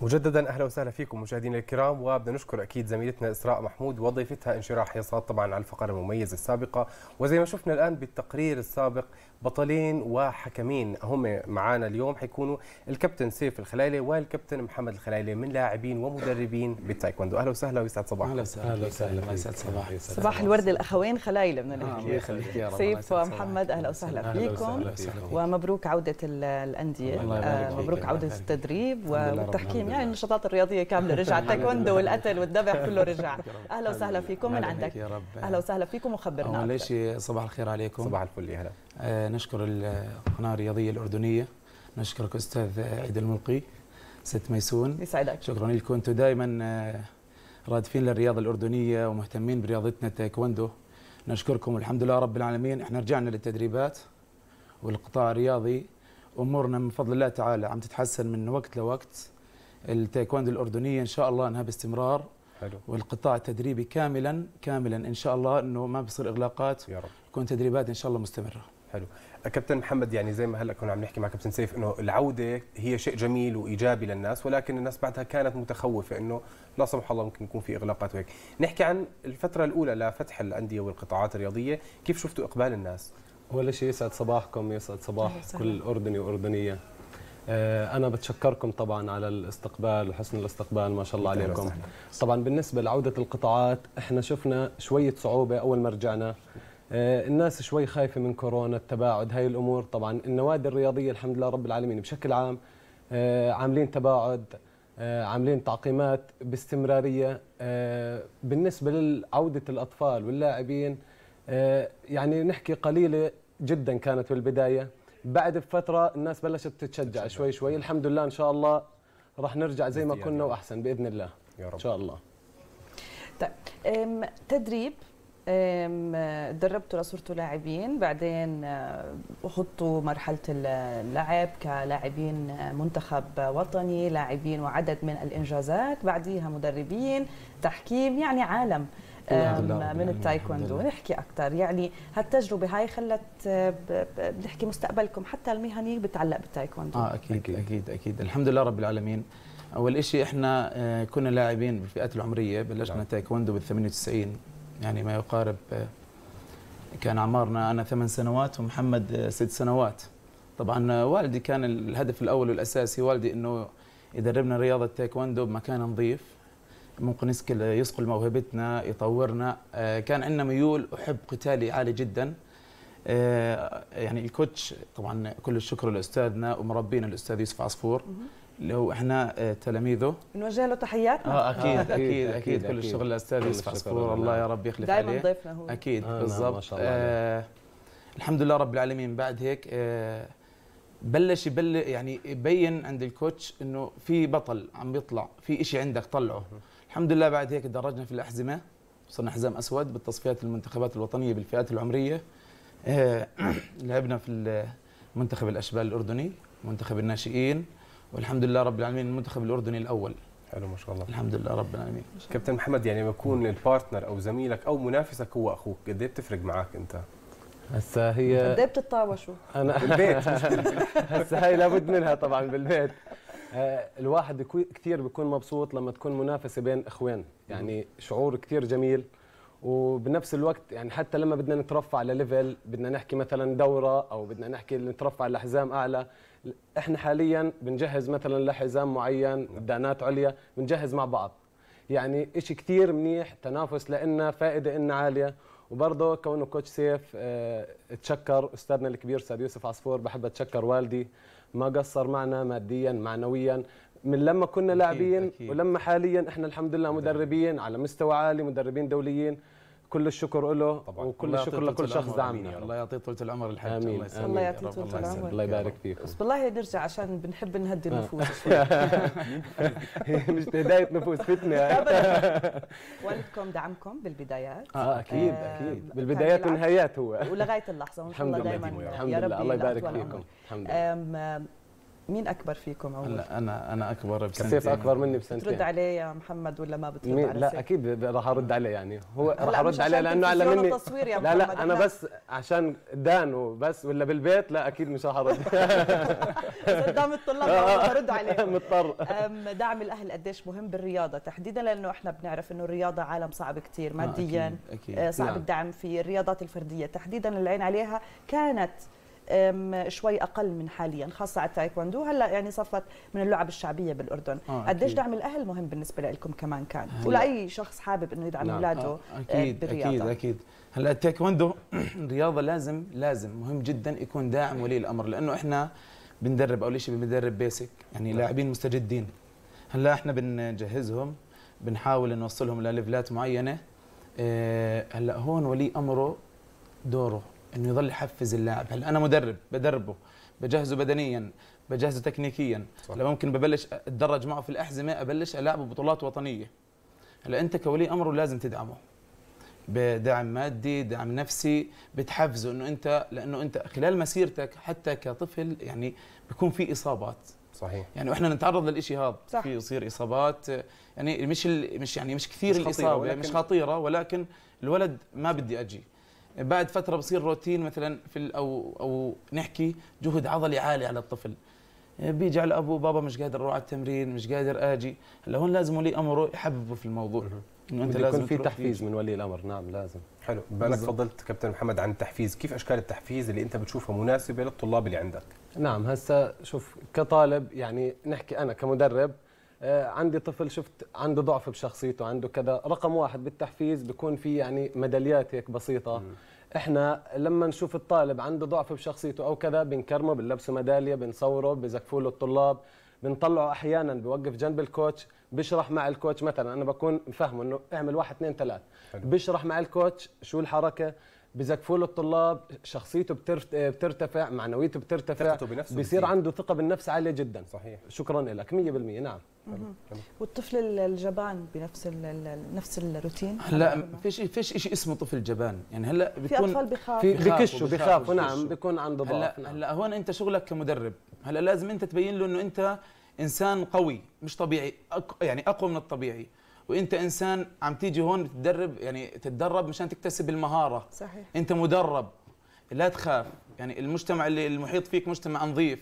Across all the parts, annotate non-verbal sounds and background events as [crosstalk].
مجددا أهلا وسهلا فيكم مشاهدينا الكرام وبدنا نشكر أكيد زميلتنا إسراء محمود وضيفتها انشراح يصاد طبعا على الفقرة المميزة السابقة. وزي ما شفنا الآن بالتقرير السابق بطلين وحكمين هم معانا اليوم حيكونوا الكابتن سيف الخلايلي والكابتن محمد الخلايلي من لاعبين ومدربين بالتايكوندو. أهلا وسهلا ويسعد صباحكم. أهلا وسهلا. أهلا وسهلا. يسعد صباحك صباح الورد الأخوين يخليك يا رب. سيف ومحمد أهلا وسهلا أهلا فيكم. وسهلا فيكم. ومبروك عودة ال- الأندية. الله يبارك آه، فيك. مبروك يبارك. التدريب. والتحكيم. يعني النشاطات الرياضية كاملة. رجعت التايكوندو والقتل والذبح كله رجع. [laughs] أهلا وسهلا فيكم من عندك. يا رب. أهلا وسهلا فيكم وخبرنا اول. شيء صباح الخير عليكم؟ صباح الفل يا هلا. آه نشكر القناة الرياضية الأردنية. نشكرك أستاذ عيد الملقي ست ميسون. يسعدك. شكرا لكم أنتم دائما آه، رادفين للرياضة الأردنية ومهتمين برياضتنا التايكوندو. نشكركم والحمد لله رب العالمين. إحنا رجعنا للتدريبات والقطاع الرياضي. أمورنا من فضل الله تعالى عم تتحسن من وقت لوقت. التايكوندو الأردنية إن شاء الله إنها باستمرار. حلو. والقطاع التدريبي كاملا كاملا إن شاء الله إنه ما بصير إغلاقات. يا رب. تكون تدريبات إن شاء الله مستمرة. حلو. كابتن محمد يعني زي ما هلأ كنا عم نحكي مع كابتن سيف إنه العودة هي شيء جميل وإيجابي للناس ولكن الناس بعدها كانت متخوفة إنه لا سمح الله ممكن يكون في إغلاقات وهيك. نحكي عن الفترة الأولى لفتح الأندية والقطاعات الرياضية. كيف شفتوا إقبال الناس؟ أول شيء يسعد صباحكم يسعد صباح. كل أردني وأردنية. آه، أنا بتشكركم طبعا على الاستقبال وحسن الاستقبال ما شاء الله عليكم. طبعا بالنسبة لعودة القطاعات إحنا شفنا شوية صعوبة أول ما رجعنا. آه، الناس شوي خايفة من كورونا التباعد هاي الأمور. طبعا النوادي الرياضية الحمد لله رب العالمين بشكل عام آه، عاملين تباعد عاملين تعقيمات باستمرارية. آه، بالنسبة لعودة الأطفال واللاعبين يعني نحكي قليلة جدا كانت بالبداية. بعد بفترة الناس بلشت تتشجع شوي شوي. الحمد لله إن شاء الله راح نرجع زي ما كنا. وأحسن بإذن الله. يا رب. إن شاء الله. طيب تدريب دربتوا لصرتوا لاعبين بعدين خضتوا مرحلة اللعب كلاعبين منتخب وطني لاعبين وعدد من الإنجازات بعديها مدربين تحكيم يعني عالم. من التايكوندو. نحكي أكثر يعني هالتجربة هاي خلت آه، ب- ب- بنحكي مستقبلكم. حتى المهني بتعلق بالتايكوندو. آه أكيد أكيد. أكيد, أكيد. الحمد لله رب العالمين. أول شيء إحنا آه، كنا لاعبين بالفئات العمرية بلشنا نعم. تايكوندو بال 98 يعني ما يقارب آه، كان أعمارنا أنا ثمان سنوات ومحمد ست سنوات. طبعا والدي كان الهدف الأول والأساسي والدي إنه يدربنا رياضة تايكوندو بمكان نظيف. ممكن يسكل يسقل موهبتنا يطورنا. آه، كان عندنا ميول وحب قتالي عالي جدا. آه، يعني الكوتش طبعا كل الشكر لأستاذنا ومربينا الأستاذ يوسف عصفور اللي هو إحنا آه، تلاميذه. نوجه له تحياتنا آه أكيد آه، أكيد أكيد، أكيد, أكيد، كل. الشغل للاستاذ يوسف عصفور. لله. الله يا رب يخلف دائما عليه. ضيفنا هو. أكيد. آه، بالضبط. ما شاء الله عليه. آه الحمد لله رب العالمين. بعد هيك آه بلش يبل يعني يبين عند الكوتش إنه في بطل عم بيطلع في إشي عندك طلعه. الحمد لله بعد هيك تدرجنا في الأحزمة. صرنا حزام أسود بالتصفيات المنتخبات الوطنية بالفئات العمرية. آه [clears throat] لعبنا في منتخب الأشبال الأردني منتخب الناشئين والحمد لله رب العالمين المنتخب الأردني الأول. حلو ما شاء الله. الحمد لله رب العالمين. كابتن محمد يعني لما يكون البارتنر أو زميلك أو منافسك هو أخوك قد إيه بتفرق معك أنت؟ هسا قد هي إيه بتتطاوشوا؟ أنا بالبيت. [laughs] هسا هاي لابد منها طبعا بالبيت. الواحد يكو- كثير بيكون مبسوط لما تكون منافسة بين إخوان. يعني شعور كثير جميل. وبنفس الوقت يعني حتى لما بدنا نترفع لل level بدنا نحكي مثلا دورة أو بدنا نحكي نترفع لحزام أعلى إحنا حاليا بنجهز مثلا لحزام معين دانات عليا بنجهز مع بعض. يعني إشي كثير منيح تنافس لنا فائدة إلنا عالية. وبرضه كونه coach سيف آه، تشكر أستاذنا الكبير أستاذ يوسف عصفور بحب أتشكر والدي. ما قصر معنا ماديا معنويا. من لما كنا لاعبين. ولما حاليا إحنا الحمد لله. مدربين على مستوى عالي مدربين دوليين. كل الشكر له طبعاً. وكل الشكر لكل شخص. دعمنا الله يعطيه طول العمر الحاج آمين. الله يسلمك الله يعطيه رب، طول الله العمر. يسلمك. الله يبارك فيكم بس بالله نرجع عشان بنحب نهدي. النفوس [laughs] شوي [laughs] مش هدايه نفوس فتنة أبداً. [laughs] والدكم دعمكم بالبدايات آه أكيد آه، أكيد بالبدايات. والنهايات هو ولغاية اللحظة وان شاء الحمد الله لله دائما الحمد يا الله يبارك فيكم. الحمد لله مين أكبر فيكم أول؟ هلا أنا أنا أكبر بسنتين. كسيف أكبر مني بترد بسنتين عليه يا محمد ولا ما بترد مين؟ على لا سيف؟ أكيد راح أرد عليه يعني. هو راح أرد عليه لأنه اعلى مني. وتصوير يا لا لا أنا بس عشان دان وبس ولا بالبيت لا أكيد مش راح أرد. [laughs] قدام الطلاب [laughs] برد عليه [laughs] مضطر. دعم الأهل قديش مهم بالرياضة؟ تحديدا لأنه إحنا بنعرف إنه الرياضة عالم صعب كتير ماديا أكيد, أكيد. آه، صعب نعم. الدعم فيه الرياضات الفردية. تحديدا العين عليها كانت شوي أقل من حاليا خاصة على التايكوندو هلأ يعني صفت من اللعب الشعبية بالأردن آه، قديش. دعم الأهل مهم بالنسبة لكم كمان كان ولأي شخص حابب إنه يدعم نعم. أولاده آه، أكيد بالرياضة. أكيد أكيد هلأ التايكوندو [clears throat] رياضه لازم لازم مهم جدا يكون داعم ولي الأمر لأنه إحنا بندرب أول شيء بندرب basic يعني لاعبين مستجدين هلأ إحنا بنجهزهم بنحاول نوصلهم لل levelات معينة آه، هلأ هون ولي أمره دوره إنه يظل يحفز اللاعب. هلا أنا مدرب؟ بدربه. بجهزه بدنيا. بجهزه تكنيكيا. صح. هلا ممكن ببلش أتدرج معه في الأحزمة أبلش ألعبه بطولات وطنية. هلا أنت كولي امره لازم تدعمه. بدعم مادي دعم نفسي بتحفزه إنه أنت لأنه أنت خلال مسيرتك حتى كطفل يعني بيكون في إصابات. صحيح. يعني وإحنا نتعرض للشيء هذا. صح. في يصير إصابات. يعني مش ال- مش يعني مش كثير مش خطيرة، الإصابة ولكن- مش خطيرة ولكن الولد ما بدي أجي. بعد فترة بصير روتين مثلا في ال- أو أو نحكي جهد عضلي عالي على الطفل. بيجي على أبوه بابا مش قادر أروح على التمرين مش قادر آجي. هلأ هون لازم ولي أمره يحببه في الموضوع. إنه أنت لازم يكون في تحفيز. من ولي الأمر. نعم لازم. حلو. بالك بالضبط. فضلت كابتن محمد عن التحفيز. كيف أشكال التحفيز اللي أنت بتشوفها مناسبة للطلاب اللي عندك؟ نعم هسا شوف كطالب يعني نحكي أنا كمدرب عندي طفل شفت عنده ضعف بشخصيته عنده كذا. رقم واحد بالتحفيز بيكون في يعني ميداليات هيك بسيطة. إحنا لما نشوف الطالب عنده ضعف بشخصيته أو كذا بنكرمه بنلبسه ميدالية بنصوره بزكفوا له الطلاب بنطلعه أحيانا بوقف جنب الكوتش بيشرح مع الكوتش. مثلا أنا بكون فاهمه إنه اعمل واحد اثنين ثلاث. حلو. بيشرح مع الكوتش شو الحركة بزكفوا له الطلاب شخصيته بترت- بترتفع معنويته بترتفع ثقته بنفسه بصير بتزيد. عنده ثقة بالنفس عالية جدا. صحيح. شكرا لك 100% نعم. والطفل الجبان بنفس ال- نفس الروتين؟ هلا فيش فيش شيء اسمه طفل جبان. يعني هلا في بيكون أطفال بخاف في بخافوا- بكشوا بخافوا نعم. بيكون عنده هلا ضعف نعم. هلا هون أنت شغلك كمدرب هلا لازم أنت تبين له إنه أنت إنسان قوي مش طبيعي أق... يعني أقوى من الطبيعي. وانت انسان عم تيجي هون تتدرب يعني تتدرب مشان تكتسب المهارة. صحيح. انت مدرب لا تخاف. يعني المجتمع اللي المحيط فيك مجتمع نظيف.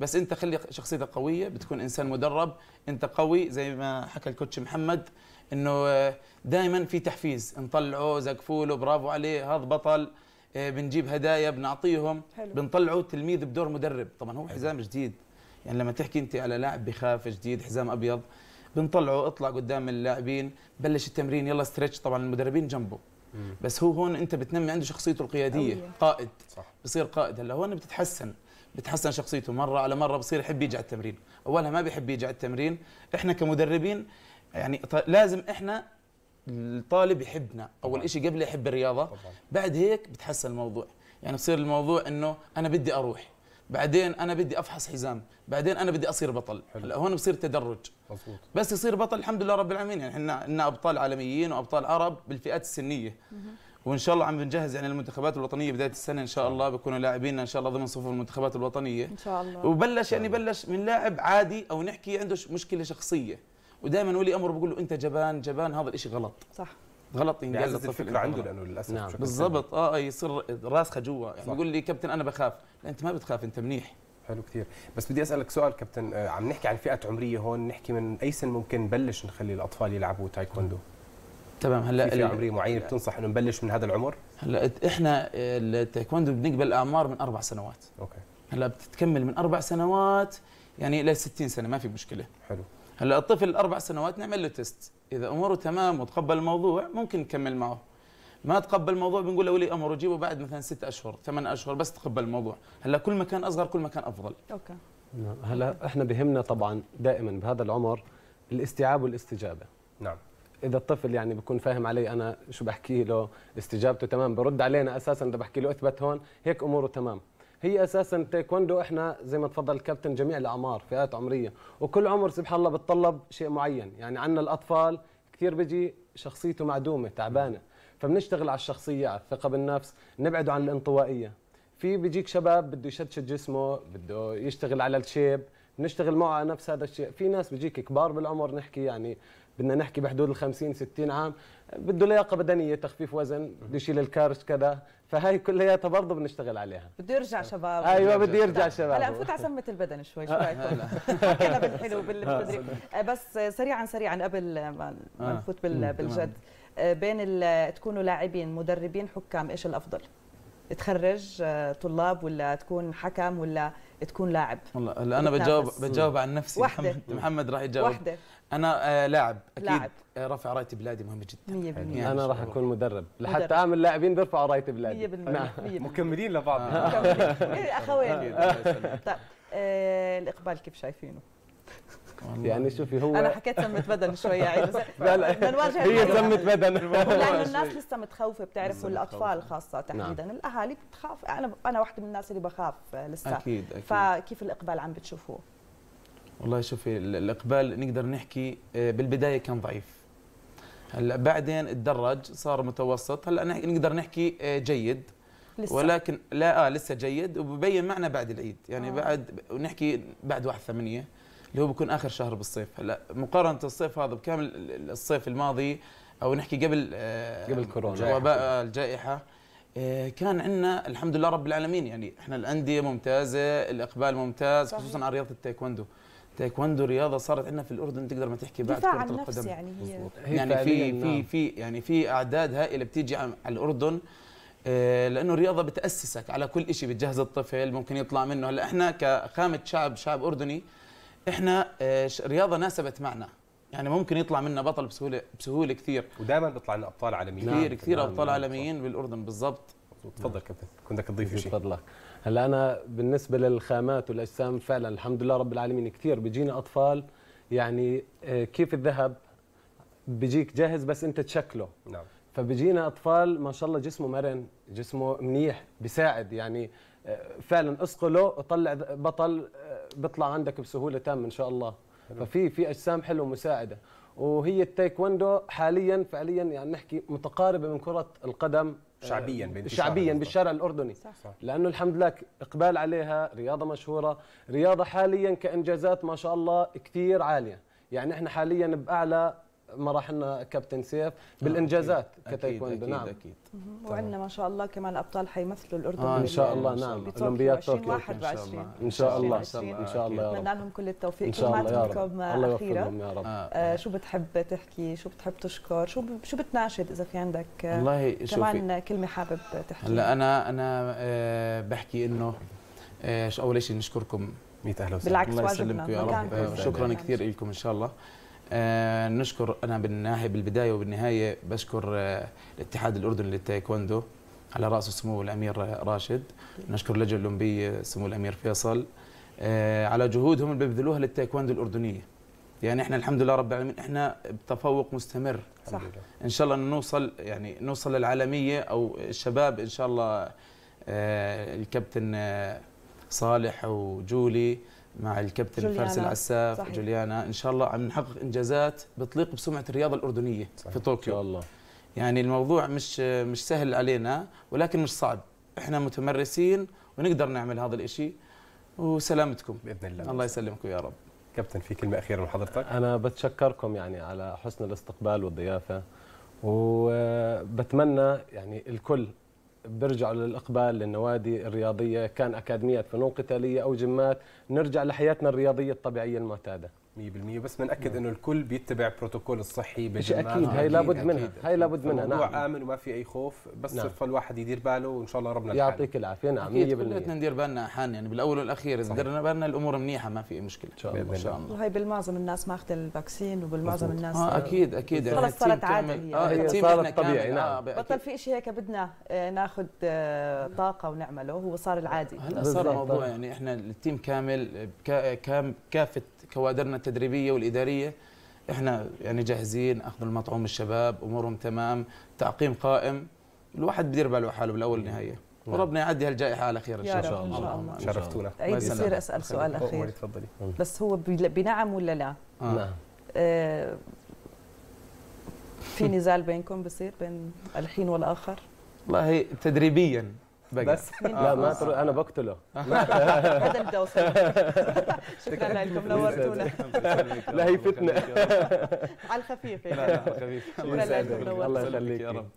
بس انت خلي شخصيتك قوية بتكون انسان مدرب. انت قوي زي ما حكى الكوتش محمد انه دائما في تحفيز. نطلعه زقفوله برافو عليه هذا بطل. آه، بنجيب هدايا بنعطيهم. حلو. بنطلعه تلميذ بدور مدرب. طبعا هو حزام جديد. يعني لما تحكي انت على لاعب بخاف جديد حزام أبيض بنطلعه اطلع قدام اللاعبين بلش التمرين يلا ستريتش طبعا المدربين جنبه. بس هو هون انت بتنمي عنده شخصيته القيادية. قوية. قائد. صح. بصير قائد. هلا هون بتتحسن. بتحسن شخصيته. مرة على مرة بصير يحب يجي على التمرين. اولها ما بيحب يجي على التمرين. إحنا كمدربين يعني لازم إحنا الطالب يحبنا. أول. شيء قبل يحب الرياضة. طبعا. بعد هيك بتحسن الموضوع. يعني بصير الموضوع إنه أنا بدي أروح. بعدين أنا بدي أفحص حزام بعدين أنا بدي أصير بطل. هلا هون بصير تدرج. مظبوط. بس يصير بطل الحمد لله رب العالمين. يعني إحنا عندنا أبطال عالميين وأبطال عرب بالفئات السنية. وإن شاء الله عم بنجهز يعني المنتخبات الوطنية بداية السنة إن شاء الله بيكونوا لاعبينا إن شاء الله ضمن صفوف المنتخبات الوطنية. إن شاء الله. وبلش يعني بلش من لاعب عادي أو نحكي عنده مشكلة شخصية. ودائما ولي امره بقول له أنت جبان جبان هذا الشيء غلط. صح. غلط بيعزز للطفل الفكرة عنده. لأنه للأسف نعم. بالضبط. آه يصير راسخة جوا. يعني. بيقول لي كابتن أنا بخاف. لا أنت ما بتخاف أنت منيح. حلو كثير. بس بدي أسألك سؤال كابتن. آه، عم نحكي عن فئة عمرية هون نحكي من أي سن ممكن نبلش نخلي الأطفال يلعبوا تايكوندو؟ تمام هلأ في فئة عمرية معينة بتنصح إنه نبلش من هذا العمر؟ هلأ إحنا التايكوندو بنقبل اعمار من أربع سنوات. okay. هلأ بتتكمل من أربع سنوات يعني إلى 60 سنة ما في مشكلة. حلو. هلأ الطفل الأربع سنوات نعمل له test إذا أموره تمام وتقبل الموضوع ممكن نكمل معه. ما تقبل الموضوع بنقول له ولي أمره جيبه بعد مثلا ست أشهر ثمان أشهر بس تقبل الموضوع. هلأ كل ما كان أصغر كل ما كان أفضل. okay. نعم. هلأ إحنا بهمنا طبعا دائما بهذا العمر الاستيعاب والاستجابة. نعم. إذا الطفل يعني بكون فاهم علي أنا شو بحكي له استجابته تمام برد علينا أساسا إذا بحكي له أثبت هون هيك أموره تمام. هي أساسا تايكوندو إحنا زي ما تفضل الكابتن جميع الأعمار فئات عمرية. وكل عمر سبحان الله بتطلب شيء معين. يعني عندنا الأطفال كثير بيجي شخصيته معدومة تعبانة. فبنشتغل على الشخصية على الثقة بالنفس نبعده عن الانطوائية. في بيجيك شباب بده يشدشد جسمه بده يشتغل على الشيب بنشتغل معه على نفس هذا الشيء. في ناس بيجيك كبار بالعمر نحكي يعني بدنا نحكي بحدود ال 50 60 عام بده لياقة بدنية تخفيف وزن بده يشيل الكارش كذا فهي كلياتها برضه بنشتغل عليها بده يرجع شباب أيوه بده يرجع هلا شباب نفوت على سمة البدن شوي شو رايكم؟ [laughs] حكينا بالحلو بال- بالتدريب آه، بس سريعا سريعا قبل ما آه. نفوت بالجد آه، بين ال- تكونوا لاعبين مدربين حكام إيش الأفضل؟ تخرج آه، طلاب ولا تكون حكم ولا تكون لاعب؟ والله هلا أنا بتنافس. بجاوب بجاوب عن نفسي وحدة. محمد, محمد راح يجاوب واحدة أنا آه لاعب. أكيد لاعب. آه رفع رايه بلادي مهم جدا. 100% يعني أنا راح. أكون مدرب. لحتى أعمل لاعبين بيرفعوا رايه بلادي. 100% نعم. 100% مكملين لبعض. آه. إيه، أخوين. طيب الإقبال كيف شايفينه؟ يعني شوفي هو أنا حكيت سمة بدن شوي يعني بس [laughs] لا لا. بدنا نواجه هي. سمت بدن. [laughs] لأنه الناس لسه متخوفة بتعرف لسه والاطفال خاصة تحديدا. الأهالي بتخاف. أنا أنا واحدة من الناس اللي بخاف لسه. أكيد أكيد. فكيف الإقبال عم بتشوفوه؟ والله شوفي ال- الإقبال نقدر نحكي آه، بالبداية كان ضعيف. هلأ بعدين تدرج صار متوسط. هلأ نح- نقدر نحكي آه، جيد. لسه. ولكن لا آه لسه جيد وببين معنا بعد العيد. يعني آه. بعد ونحكي بعد 1 8 اللي هو بيكون آخر شهر بالصيف. هلأ مقارنة الصيف هذا بكامل ال- الصيف الماضي أو نحكي قبل آه قبل كورونا. وباء آه، الجائحة آه، كان عندنا الحمد لله رب العالمين. يعني إحنا الأندية ممتازة الإقبال ممتاز صحيح. خصوصا على رياضه التايكوندو. التايكوندو رياضة صارت عندنا في الأردن تقدر ما تحكي بعد دفاع كرة القدم. يعني هي. يعني في في نعم. في يعني في أعداد هائلة بتيجي على الأردن آه، لأنه الرياضة بتأسسك على كل شيء بتجهز الطفل ممكن يطلع منه. هلا إحنا كخامة شعب شعب أردني إحنا آه، رياضة ناسبت معنا. يعني ممكن يطلع منا بطل بسهوله بسهولة كثير. ودائما بيطلع لنا أبطال عالميين. نعم. كثير كثير نعم، أبطال عالميين بالأردن بالضبط. تفضل كابتن. كنت بدك تضيف شيء. بفضلك هلا أنا بالنسبة للخامات والأجسام فعلا الحمد لله رب العالمين كثير بيجينا أطفال يعني آه، كيف الذهب بيجيك جاهز بس أنت تشكله. نعم. فبيجينا أطفال ما شاء الله جسمه مرن جسمه منيح بيساعد يعني آه، فعلا اسقله وطلع بطل آه، بيطلع عندك بسهولة تامه إن شاء الله. ففي في أجسام حلوة مساعده وهي التايكوندو حاليا فعليا يعني نحكي متقاربة من كرة القدم آه، شعبياً شعبيا. بالشارع الأردني. صح. صح. لأنه الحمد لله إقبال عليها رياضة مشهورة. رياضة حاليا كإنجازات ما شاء الله كثير عالية. يعني إحنا حاليا بأعلى مراحلنا كابتن سيف بالإنجازات أكيد كتايكوندو نعم. أكيد. وعندنا ما شاء الله كمان أبطال حيمثلوا الأردن آه، إن بال- شاء الله، شاء نعم. الله. أولمبياد طوكيو. 2021 إن شاء الله. 2020. إن شاء الله يا رب. نتمنى لهم كل التوفيق. إن شاء الله يا رب. الله يوفقهم يا رب. آه. آه، شو بتحب تحكي؟ شو بتحب تشكر؟ شو ب- شو بتناشد إذا في عندك؟ آه، والله كمان كلمة حابب تحكي. هلأ أنا أنا آه، بحكي إنه آه، أول شيء نشكركم. 100 أهلا وسهلا. بالعكس الله واجبنا. يسلمكم يا رب. آه،. شكرا. كثير لكم إن شاء الله. آه، نشكر أنا بالناحيه بالبداية وبالنهاية بشكر آه، الاتحاد الأردني للتايكوندو على راسه سمو الأمير راشد. نشكر اللجنه الاولمبيه سمو الأمير فيصل. آه، على جهودهم اللي بيبذلوها للتايكوندو الأردنية. يعني إحنا الحمد لله رب العالمين إحنا بتفوق مستمر. صح. إن شاء الله نوصل يعني نوصل للعالمية أو الشباب إن شاء الله آه، الكابتن آه، صالح وجولي مع الكابتن. فارس العساف صحيح. جوليانا. إن شاء الله عم نحقق إنجازات بتليق بسمعة الرياضة الأردنية صحيح. في إن شاء طوكيو الله. يعني الموضوع مش مش سهل علينا ولكن مش صعب. إحنا متمرسين ونقدر نعمل هذا الإشي. وسلامتكم. بإذن الله. الله يسلمكم يا رب. كابتن في كلمة أخيرة من حضرتك؟ أنا بتشكركم يعني على حسن الاستقبال والضيافة وبتمنى يعني الكل بيرجعوا للإقبال للنوادي الرياضية كان اكاديميات فنون قتالية أو جيمات نرجع لحياتنا الرياضية الطبيعية المعتادة 100% بس بنأكد إنه الكل بيتبع بروتوكول الصحي شيء بالجماعة. أكيد هاي لابد أكيد. منها هاي لابد منها الموضوع نعم آمن وما في أي خوف بس نعم. صرف الواحد يدير باله وإن شاء الله ربنا. يعطيك العافية نعم 100% أكيد كلنا ندير بالنا أحيانا يعني بالأول والأخير اذا. درنا بالنا الأمور منيحة ما في أي مشكلة إن شاء الله. إن شاء الله وهي بالمعظم الناس ماخذ ال vaccine وبالمعظم. الناس آه أكيد أكيد خلص التيم صارت هي. آه صارت طبيعي،. نعم. آه. بطل في شيء هيك بدنا آه، ناخذ آه، طاقة ونعمله هو صار العادي هلا صار. الموضوع يعني إحنا ال team كامل كا- كام كافة كوادرنا التدريبية والإدارية إحنا يعني جاهزين اخذ المطعوم الشباب أمورهم تمام تعقيم قائم الواحد بدير باله حاله بالأول والنهاية. وربنا يعدي هالجائحة على خير إن شاء الله إن شاء الله. شرفتونا عيد الله بصير. أسأل سؤال أخير تفضلي بس هو بنعم ولا لا؟ آه. نعم آه، في نزال بينكم بصير بين الحين والآخر؟ والله تدريبيا بقى. بس. لا ما تر... أنا بقتله. [laughs] هذا اللي بدي اوصل شكرا لكم نورتونا. لا هي فتنة. على الخفيف لا لا خفيف شكرا لكم الله نورتونا. يخليك. يا رب.